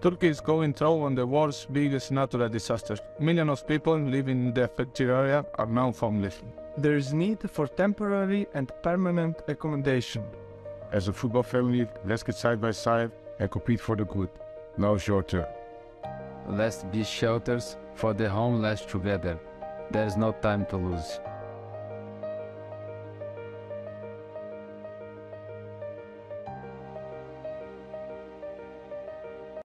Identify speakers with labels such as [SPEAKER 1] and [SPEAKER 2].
[SPEAKER 1] Turkey is going through one of the world's biggest natural disasters. Millions of people living in the affected area are now homeless.
[SPEAKER 2] There is need for temporary and permanent accommodation.
[SPEAKER 3] As a football family, let's get side by side and compete for the good. Now is your turn.
[SPEAKER 4] Let's be shelters for the homeless together. There's no time to lose.